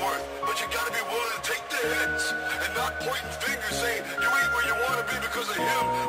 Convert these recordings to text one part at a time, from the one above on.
Worth. But you gotta be willing to take the hits and not pointing fingers saying you ain't where you wanna be because of him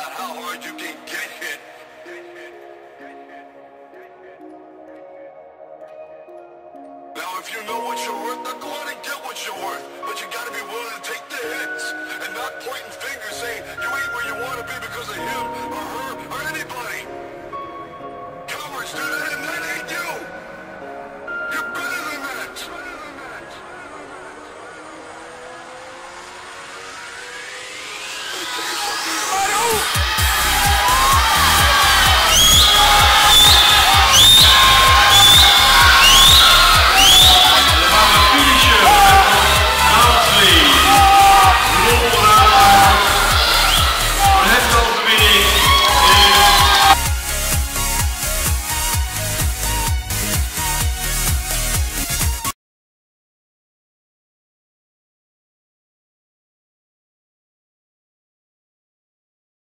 about how hard you can get hit. Now, if you know what you're worth, then go out and get what you're worth. But you gotta be willing Woo!